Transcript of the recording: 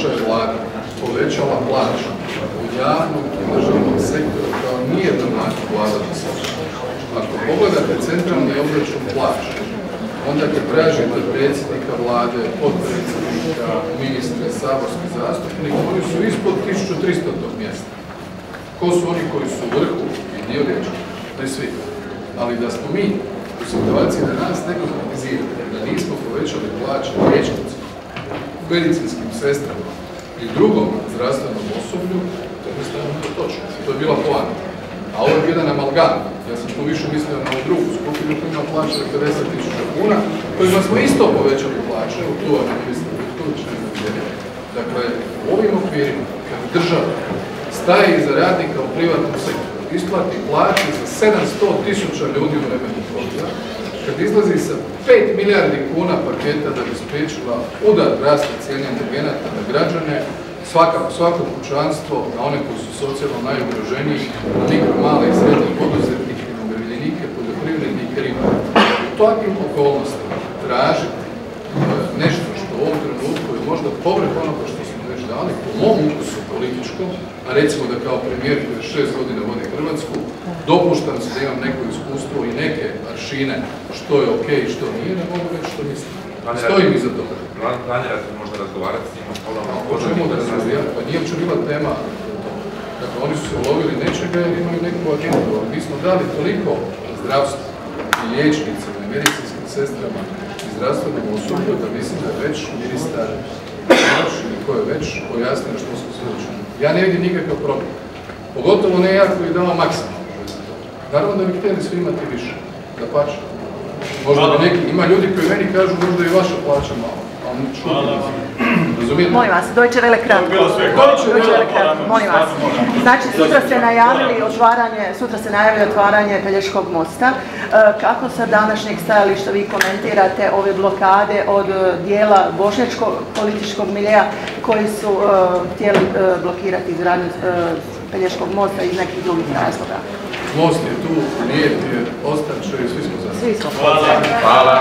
naša je vlada povećala plaću u javnom i državnom sektoru kao nijedna vlada do sada. Ako pogledate centralni obračun plaće, onda kad tražite predsjednika vlade, potpredsjednika, ministre, saborski zastupnik, oni su ispod 1300 tog mjesta. Ko su oni koji su u vrhu i dio riječi? Ne svi. Ali da smo mi u situaciji da nas neko kritizira, da nismo povećali plaće liječnicima, medicinskim sestrama i drugom zdravstvenom osoblju, to je nije točno. To je bila poanta. A ovo je jedan amalgam. Ja sam tu više mislio na drugu skupinu koja ima plaće od 50.000 kuna, kojima smo isto povećali plaće, u tu vam mislim, tu Dakle, u ovim okvirima, kad država staje iza radnika u privatnom sektoru, isplati plaće za 700 tisuća ljudi u vremenu kad izlazi sa 5 milijardi kuna paketa da bi spriječila udar rasta cijene energenata na građane, svakako, svako kućanstvo, na one koji su socijalno najugroženiji, na mikro, male i srednje poduzetnike, na umirovljenike, poljoprivrednike, ribare. U takvim okolnostima tražiti e, nešto što u ovom trenutku je možda povrh onoga što smo već dali, po mom ukusu političkom, a recimo da kao premijer koji šest godina vodi Hrvatsku, dopuštam se da imam neko iskustvo i neke aršine što je ok i što nije, ne mogu reći što mislim. Stojim iza toga. Planirate možda razgovarati s njima ponovno? Hoćemo da razgovarati, pa nije uopće bila tema Dakle, oni su se ulovili nečega jer imaju neku agendu, mi smo dali toliko zdravstvu i liječnicima i medicinskim sestrama i zdravstvenom osoblju da mislim da je već ministar ili ko je već pojasnio što smo sve učinili. Ja ne vidim nikakav problem. Pogotovo ne ja koji je dao maksimalno. Naravno da bi htjeli svi imati više. Da pače. Možda bi neki, ima ljudi koji meni kažu možda i vaša plaća malo. Ali Razumijete? Molim vas, Deutsche Welle kratko. Deutsche Welle kratko, molim vas. Znači, sutra ste najavili otvaranje, sutra ste najavili otvaranje Pelješkog mosta. E, kako sa današnjeg stajališta vi komentirate ove blokade od dijela bošnjačkog političkog milija koji su e, htjeli e, blokirati izgradnju Pelješkog mosta iz nekih drugih razloga? Most je tu, lijep je, ostat će i svi smo za. Hvala. Hvala.